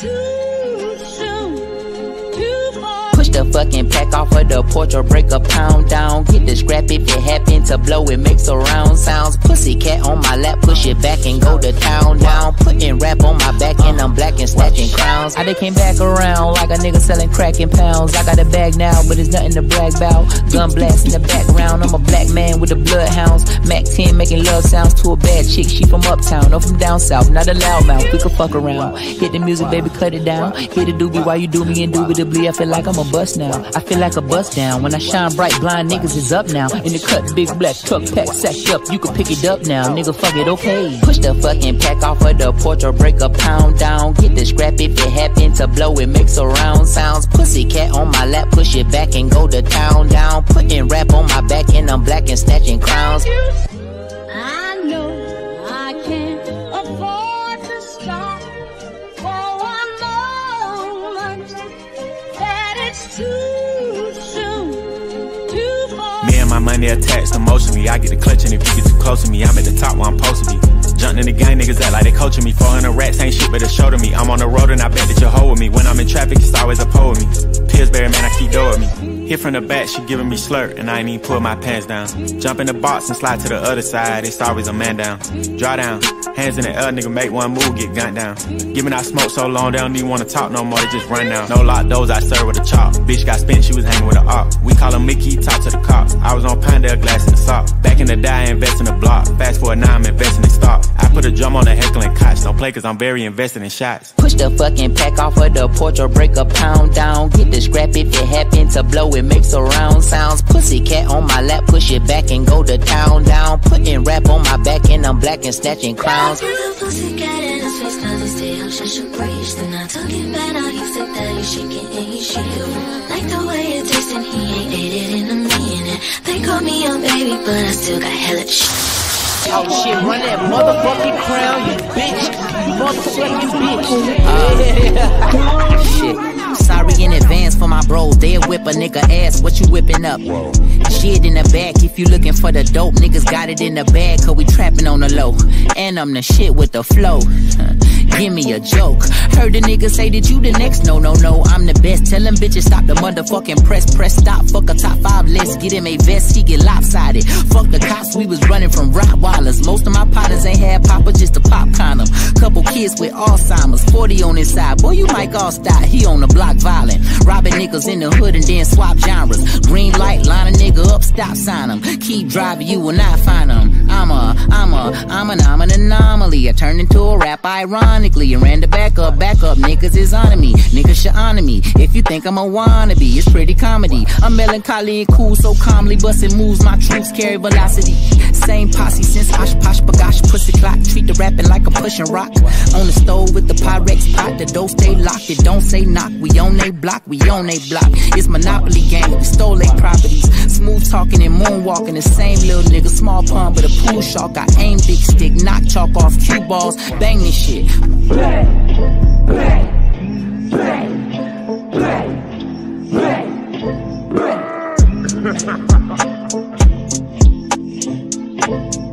too far. Push the fucking pack off of the porch or break a pound down. Get the scrap if it happen to blow, it makes a round sounds. Pussy cat on my lap, push it back and go to town down. Putting rap on my back and I'm black and snatching crowns. I they came back around like a nigga selling crack in pounds. I got a bag now, but it's nothing to brag about. Gun blast in the background, I'm a black man with the bloodhounds. Mac 10 making love sounds to a bad chick. She from uptown, no from down south, not a loudmouth. We could fuck around. Hit the music, baby, cut it down. Hit the doobie while you do me indubitably. I feel like I'm a bust now. I feel like a bust down. When I shine bright, blind niggas is up now. In the cut, big black truck pack sacked up. You can pick it up now, nigga. Fuck it, okay. Push the fucking pack off of the porch or break a pound down. Get the scrap if it happen to blow, it makes a round sounds. Pussy cat on my lap, push it back and go to town down. Putting rap on my back and I'm black and snatching crowns. Money attached emotionally. I get the clutch and if you get too close to me, I'm at the top where I'm supposed to be. Jumping in the gang, niggas act like they coaching me. 400 rats ain't shit but a show to me. I'm on the road and I bet that you'll hold with me. When I'm in traffic, it's always a pole with me. Pillsbury, man, I keep dough with me. Hit from the back, she giving me slurp, and I ain't even pull my pants down. Jump in the box and slide to the other side, it's always a man down. Draw down, hands in the air, nigga, make one move, get gunned down. Giving out smoke so long, they don't even wanna talk no more, they just run down. No lock doors, I serve with a chop. Bitch got spent, she was hanging with a op. We call him Mickey, talk to the cops. I was on Pinedale, glass in the sock. Back in the day, I invest in the block. Fast forward now, I'm investing in stock. I put a drum on the Heckler & Koch, don't play cause I'm very invested in shots. Push the fucking pack off of the porch or break a pound down. Get the scrap if it happen to blow, it makes a round sounds. Pussy cat on my lap, push it back and go to town down. Putting rap on my back and I'm black and snatching crowns. Real pussy cat in his face, now they say I'm such a breeze. Then I took it back, now he said that he's shaking and he's shaking. Like the way it tastes and he ain't ate it in a minute. They call me a baby, but I still got hella shit. Oh shit, run that motherfucking crown, you bitch. You motherfucking bitch. Uh, They'll whip a nigga ass. What you whipping up? Shit in the back. If you looking for the dope, niggas got it in the bag. Cause we trapping on the low. And I'm the shit with the flow. Give me a joke. Heard the nigga say that you the next. No, no, no. I'm the best. Tell them bitches stop the motherfucking press. Press stop. Fuck a top five list. Get him a vest. He get lopsided. Fuck the cops. We was running from Rottweilers. Most of my partners ain't had papa just to pop condom. Couple kids with Alzheimer's. 40 on his side. Boy, you Mike Alstott. He on the block violent. Robbing niggas in the hood and then swap genres. Green light. Line a nigga up. Stop sign him. Keep driving. You will not find him. I'm a, I'm a, I'm an, I'm an anomaly. I turned into a rap ironically and ran the back up, back up. Niggas is on me, niggas should honor me. If you think I'm a wannabe, it's pretty comedy. I'm melancholy and cool, so calmly busting moves. My troops carry velocity. Same posse since OshKosh B'gosh Pussy Clock. Treat the rapping like a pushing rock. On the stove with the Pyrex pot, the dough stay locked. It don't say knock. We on they block, we on they block. It's Monopoly game, we stole they properties. Smooth talking and moonwalking, the same little nigga. Small pun, but a pool shark. I aim big stick, knock chalk off cue balls, bang this shit. moment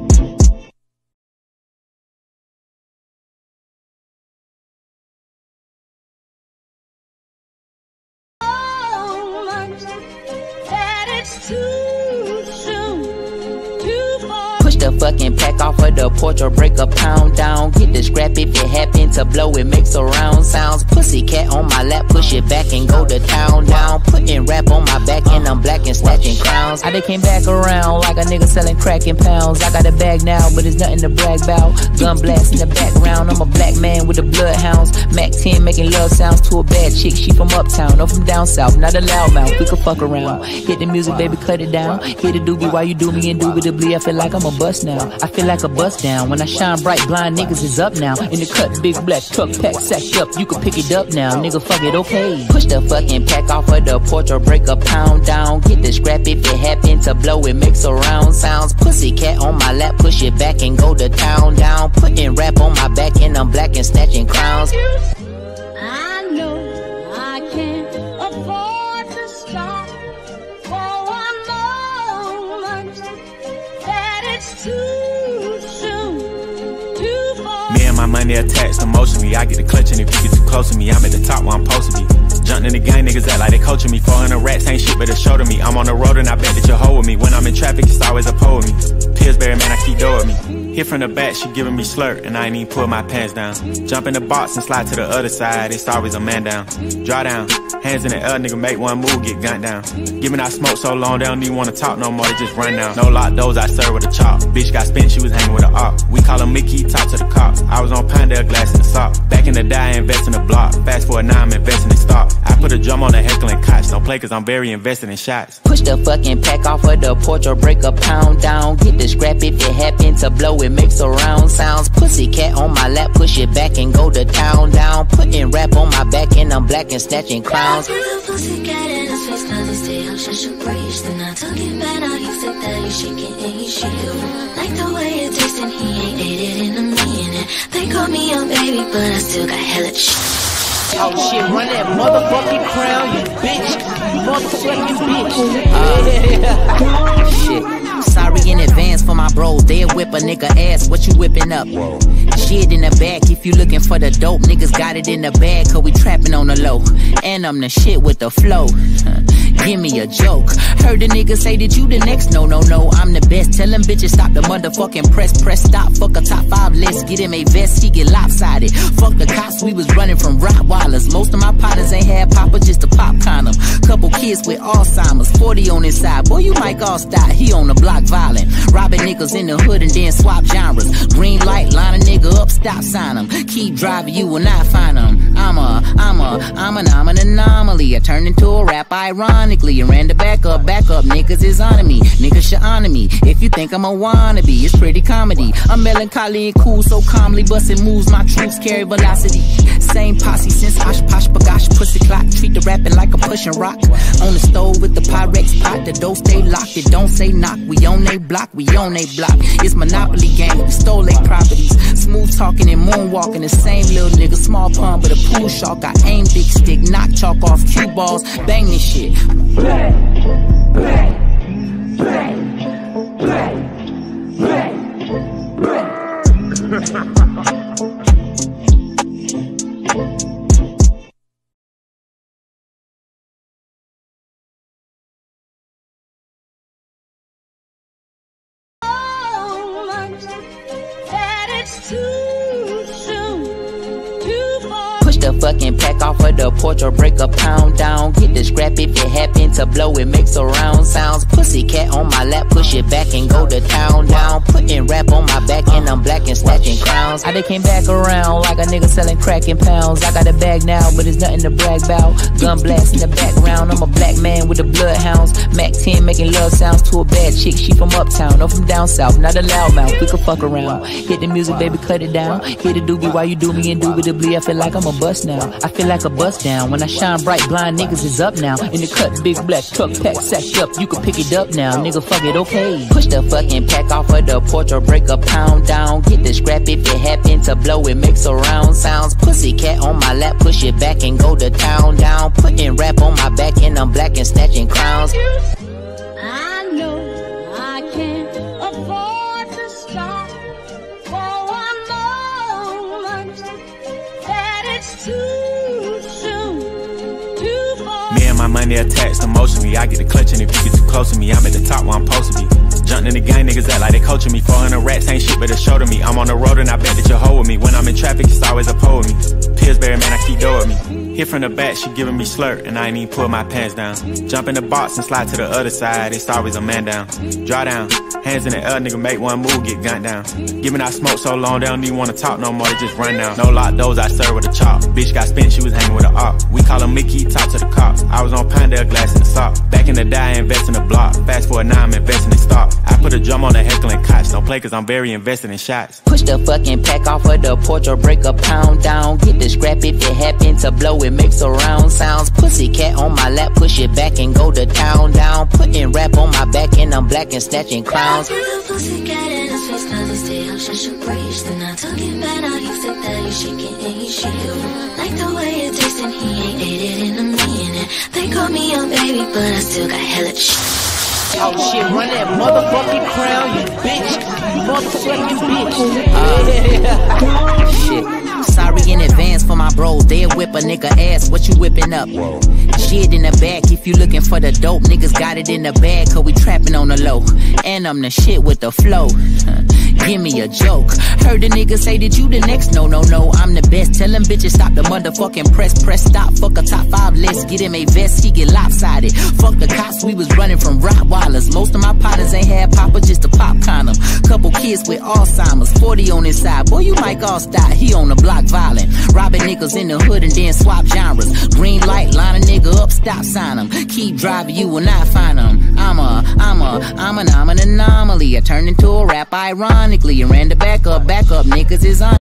fucking pack off of the porch or break a pound down. Get the scrap if it happen to blow, it makes a round sounds. Pussy cat on my lap, push it back and go to town down. Putting rap on my back and I'm black and snatching crowns. I they came back around like a nigga selling crack in pounds. I got a bag now, but it's nothing to brag about. Gun blast in the background, I'm a black man with the bloodhounds. Mac 10 making love sounds to a bad chick. She from uptown, no from down south, not a loudmouth. We could fuck around. Hit the music, baby, cut it down. Hit the doobie while you do me indubitably. I feel like I'm a bust now. I feel like a bust down. When I shine bright, blind niggas is up now. In the cut, big black truck pack sacked up. You can pick it up now, nigga. Fuck it, okay. Push the fucking pack off of the porch or break a pound down. Get the scrap if it happen to blow, it makes a round sounds. Pussy cat on my lap, push it back and go to town down. Putting rap on my back and I'm black and snatching crowns. Money attached emotionally. I get the clutch and if you get too close to me, I'm at the top where I'm supposed to be. Jumping in the gang, niggas act like they coaching me. 400 rats ain't shit but a show to me. I'm on the road and I bet that you hold with me. When I'm in traffic, it's always a pole with me. Pillsbury, man, I keep dough with me. Hit from the back, she giving me slurp, and I ain't even pull my pants down. Jump in the box and slide to the other side, it's always a man down. Draw down, hands in the air, nigga, make one move, get gunned down. Giving out smoke so long, they don't even wanna talk no more, they just run down. No lock doors, I serve with a chop. Bitch got spent, she was hanging with a op. We call him Mickey, talk to the cops. I was on Pinedale, glass in the sock. Back in the day, I invest in the block. Fast forward now, I'm investing in stock. I put a drum on the Heckler & Koch. Don't play cause I'm very invested in shots. Push the fucking pack off of the porch or break a pound down. Get the scrap if it happen to blow, it makes a round sounds. Pussy cat on my lap, push it back and go to town down. Putting rap on my back and I'm black and snatching clowns. Pussycat in his face, cause he stay up, shut your breach. Then I took it back, now he said that he's shaking and he's shaking. Like the way it tastes and he ain't ate it in a minute. They call me a baby, but I still got hella shit. Oh shit, run that motherfucking crown, you bitch. You motherfucking bitch. Advance for my bros. They'll whip a nigga ass. What you whipping up? Shit in the back. If you looking for the dope, niggas got it in the bag. Cause we trapping on the low. And I'm the shit with the flow. Give me a joke. Heard the nigga say that you the next. No, no, no. I'm the best. Tell them bitches stop the motherfucking press. Press stop. Fuck a top five list. Get him a vest. He get lopsided. Fuck the cops. We was running from Rottweilers. Most of my partners ain't had papa just to pop condom. Couple kids with Alzheimer's. 40 on his side. Boy, you Mike Alstott. He on the block violent. Robbing niggas in the hood and then swap genres. Green light. Line a nigga up. Stop sign him. Keep driving. You will not find him. I'm a, I'm a, I'm an, I'm an anomaly. I turned into a rap ironically. And ran the back up, back up. Niggas is on me. Niggas should honor me. If you think I'm a wannabe, it's pretty comedy. I'm melancholy and cool, so calmly busting moves. My troops carry velocity. Same posse since OshKosh B'gosh Pussy Clock. Treat the rapping like a pushing rock. On the stove with the Pyrex pot. The door stay locked. It don't say knock. We on they block. We on they block. It's Monopoly game. We stole they properties. Smooth talking and moonwalking. The same little nigga. Small pun, but a pool shark. I aim big stick. Knock chalk off cue balls. Bang this shit. so fucking pack off of the porch or break a pound down. Get the scrap if it happen to blow, it makes a round sounds. Pussy cat on my lap, push it back and go to town down. Putting rap on my back and I'm black and snatching crowns. I done came back around like a nigga selling crack in pounds. I got a bag now, but it's nothing to brag about. Gun blast in the background, I'm a black man with the bloodhounds. Mac 10 making love sounds to a bad chick. She from uptown, or from down south, not a loudmouth. We could fuck around. Hit the music, baby, cut it down. Hit the doobie while you do me indubitably. I feel like I'm a bust now. I feel like a bust down. When I shine bright, blind niggas is up now. In the cut, big black truck pack sacked up. You can pick it up now, nigga. Fuck it, okay. Push the fucking pack off of the porch or break a pound down. Get the scrap if it happen to blow, it makes a round sounds. Pussy cat on my lap, push it back and go to town down. Putting rap on my back and I'm black and snatching crowns. And attached emotionally. I get the clutch and if you get too close to me, I'm at the top where I'm supposed to be. Jumping in the gang, niggas act like they coaching me. 400 rats ain't shit but a show to me. I'm on the road and I bet that you hold with me. When I'm in traffic, it's always a pole with me. Pillsbury, man, I keep with me. Hit from the back, she giving me slurp, and I ain't even pull my pants down. Jump in the box and slide to the other side, it's always a man down. Draw down, hands in the air, nigga, make one move, get gunned down. Giving out smoke so long, they don't even wanna talk no more, they just run down. No lock doors, I serve with a chop. Bitch got spent, she was hanging with a op. We call him Mickey, talk to the cops. I was on Pinedale, glass in the sock. Back in the day, I invest in the block. Fast forward now, I'm investing in stock. I put a drum on the Heckler & Koch, don't play cause I'm very invested in shots. Push the fucking pack off of the porch or break a pound down. Get the scrap if it happen to blow, it makes a round sounds. Pussy cat on my lap, push it back and go to town down. Putting rap on my back and I'm black and snatching crowns. Put a pussycat in his face, cause he stay up, shut your breach. Then I took it back, now he said that he's shaking and he's shaking. Like the way it tastes and he ain't ate it in a minute. They call me a baby, but I still got hella shit. Oh shit, run that motherfucking crown, you bitch. You motherfucking bitch. Uh, shit. Sorry in advance for my bro. Dead whip a nigga ass, what you whipping up? Shit in the back, if you looking for the dope, niggas got it in the bag, cause we trapping on the low. And I'm the shit with the flow. Give me a joke. Heard the nigga say that you the next. No, no, no, I'm the best. Tell them bitches stop the motherfucking press. Press stop. Fuck a top five list. Get him a vest. He get lopsided. Fuck the cops. We was running from Rottweilers. Most of my partners ain't had papa just to pop condom. Couple kids with Alzheimer's. 40 on his side. Boy, you Mike Alstott. He on the block violent. Robbing niggas in the hood and then swap genres. Green light. Line a nigga up. Stop sign him. Keep driving. You will not find him. I'm a, I'm a, I'm an, I'm an anomaly. I turned into a rap ironically and ran the back up, back up. Niggas is on.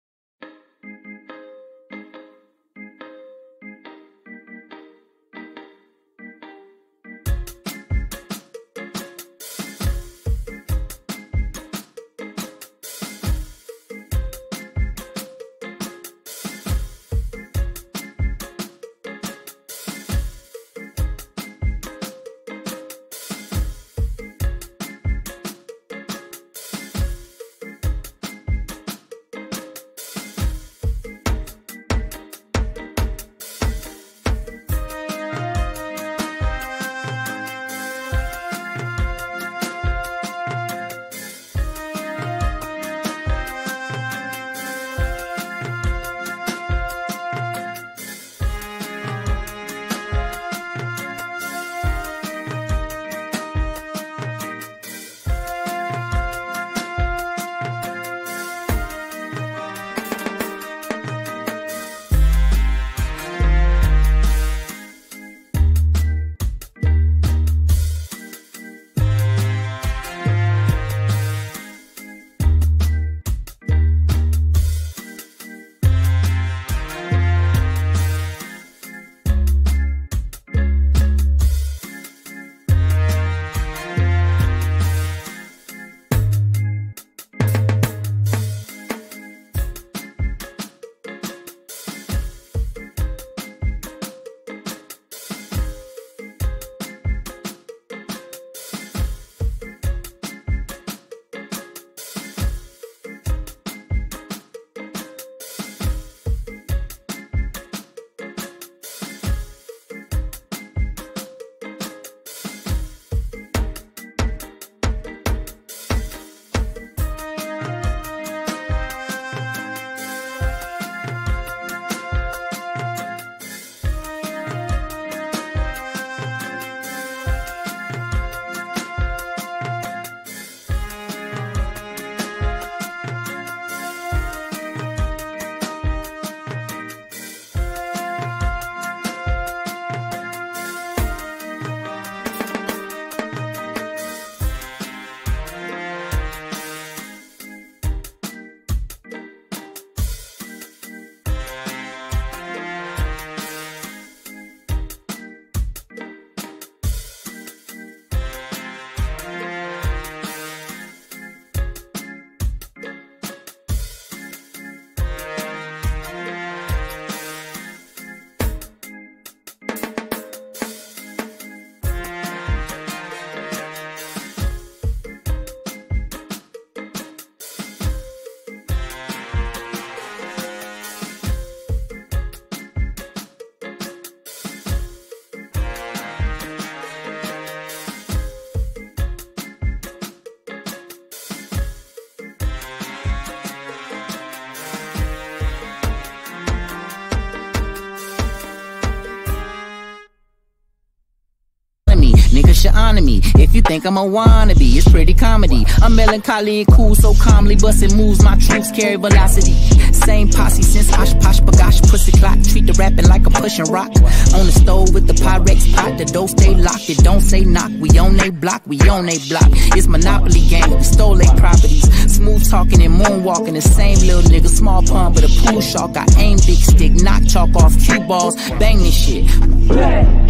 Honor me. If you think I'm a wannabe, it's pretty comedy. I'm melancholy and cool, so calmly busting moves. My troops carry velocity. Same posse since OshKosh B'gosh Pussy Clock. Treat the rapping like a pushing rock. On the stove with the Pyrex pot, the door stay locked. It don't say knock. We on they block, we on they block. It's Monopoly game, we stole they properties. Smooth talking and moonwalking, the same little nigga. Small pun, but a pool shark. I aim big stick, knock chalk off cue balls, bang this shit.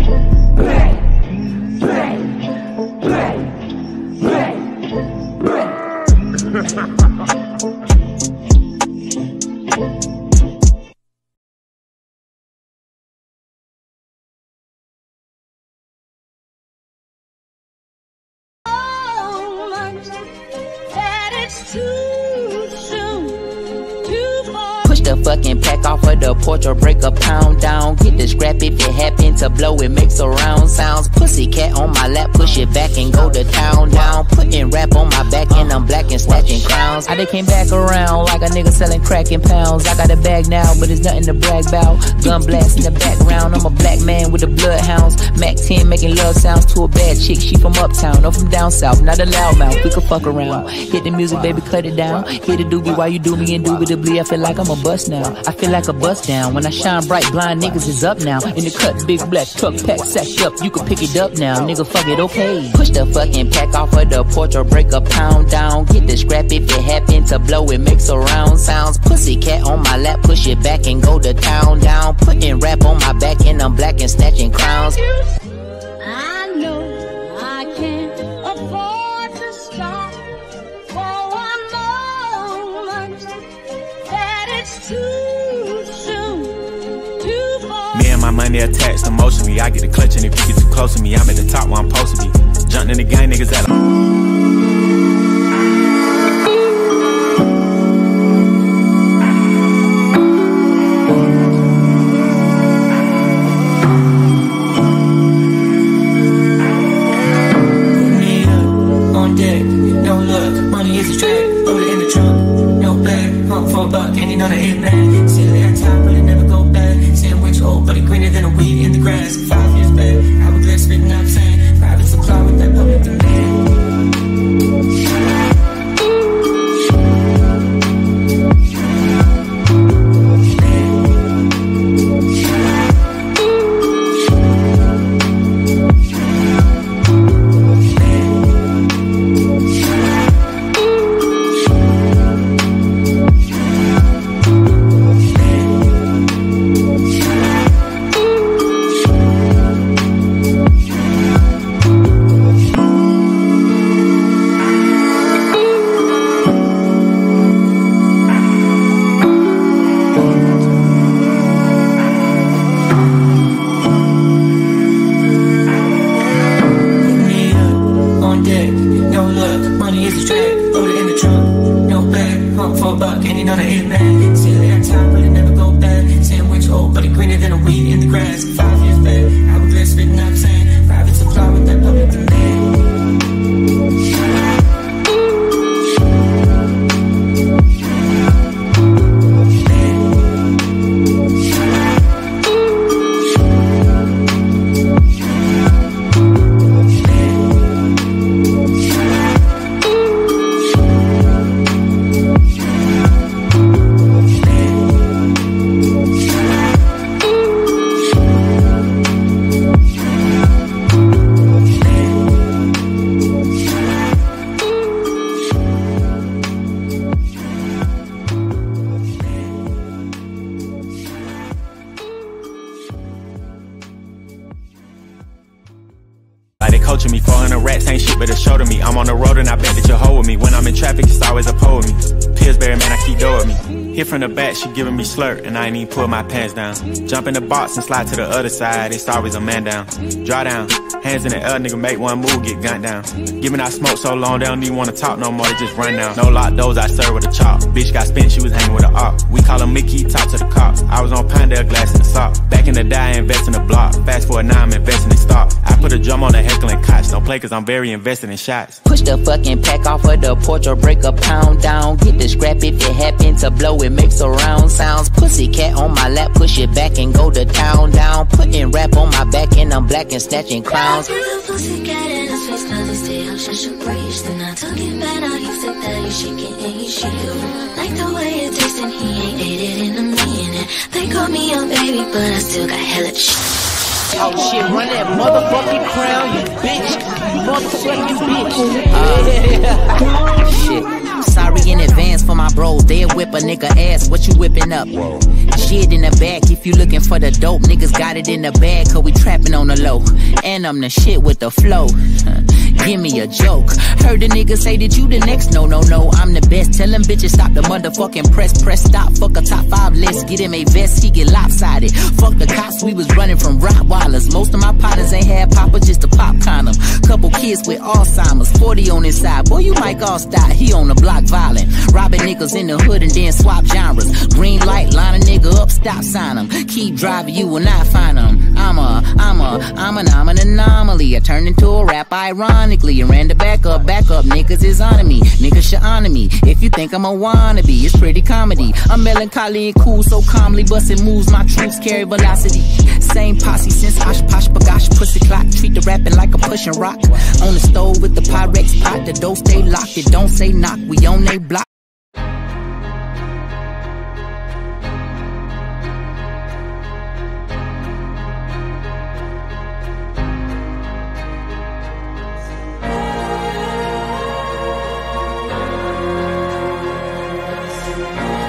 Porch or break a pound down. Get the scrap if it happen to blow, it makes a round sounds. Pussy cat on my lap, push it back and go to town down. Putting rap on my back and I'm black and snatching crowns. I they came back around like a nigga selling crack in pounds. I got a bag now, but it's nothing to brag about. Gun blast in the background, I'm a black man with the bloodhounds. Mac 10 making love sounds to a bad chick, she from uptown, no from down south, not a loudmouth. We could fuck around. Hit the music, baby, cut it down. Hit the doobie while you do me indubitably. I feel like I'm a bust now. I feel like a bust down. When I shine bright, blind niggas is up now. In the cut, big black truck pack sacked up. You can pick it up now, nigga. Fuck it, okay. Push the fucking pack off of the porch or break a pound down. Get the scrap if it happen to blow. It makes a round sounds. Pussy cat on my lap, push it back and go to town down. Putting rap on my back and I'm black and snatching crowns. My money attached emotionally. I get the clutch, and if you get too close to me, I'm at the top where I'm supposed to be. Jumping in the gang, niggas that. That you hold with me. When I'm in traffic, it's always a pole with me. Pillsbury, man, I keep dough with me. Hit from the back, she giving me slurp, and I ain't even pull my pants down. Jump in the box and slide to the other side, it's always a man down. Draw down, hands in the air, nigga, make one move, get gunned down. Giving out smoke so long, they don't even wanna talk no more, they just run down. No lock doors, I serve with a chop. Bitch got spent, she was hanging with a op. We call him Mickey, talk to the cops. I was on Pinedale, glass the sock. Back in the day, I invest in the block. Fast forward now, I'm investing in stock. I put a drum on the Heckler & Koch. Don't play cause I'm very invested in shots. Push the fucking pack off of the porch or break a pound down. Get the scrap if it happen to blow, it makes a round sounds. Pussy cat on my lap, push it back and go to town down. Putting rap on my back and I'm black and snatching crowns. Real in his face, cause he stay up, shut your breach. Then I took it back, now he said that he shaking and he shake. Like the way it tastes and he ain't ate it in a minute. They call me a baby, but I still got hella shit. Oh shit, run that motherfucking crown, you bitch. You motherfucking bitch. Uh, shit. In advance for my bros. They'll whip a nigga ass. What you whipping up? Shit in the back. If you looking for the dope, niggas got it in the bag. Cause we trapping on the low. And I'm the shit with the flow. Give me a joke. Heard the nigga say that you the next. No, no, no, I'm the best. Tell them bitches stop the motherfucking press. Press stop. Fuck a top five list. Get him a vest. He get lopsided. Fuck the cops. We was running from Rottweilers. Most of my partners ain't had papa just a pop condom. Couple kids with Alzheimer's. 40 on his side. Boy, you Mike Alstott. He on the block violent. Niggas in the hood and then swap genres. Green light, line a nigga up, stop sign him. Keep driving, you will not find him. I'm a, I'm a, I'm an, I'm an anomaly. I turned into a rap ironically and ran the back up, back up. Niggas is on me, niggas should honor me. If you think I'm a wannabe, it's pretty comedy. I'm melancholy and cool, so calmly busting moves. My troops carry velocity. Same posse since OshKosh B'gosh Pussy Clock. Treat the rapping like a pushing rock. On the stove with the Pyrex pot, the dough stay locked. It don't say knock, we on they block. We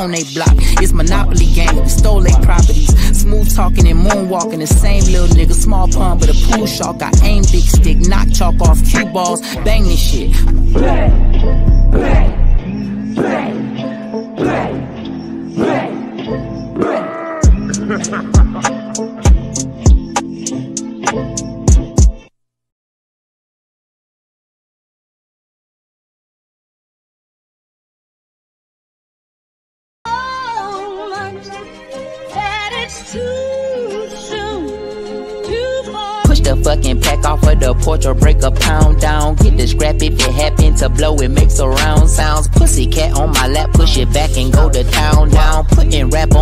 on they block. It's Monopoly game. We stole they properties. Smooth talking and moonwalking. The same little nigga. Small pun, but a pool shark. I aim big stick. Knock chalk off cue balls. Bang this shit. so or break a pound down. Get the scrap if it happen to blow, it makes a round sounds. Pussy cat on my lap, push it back and go to town down. Putting rap on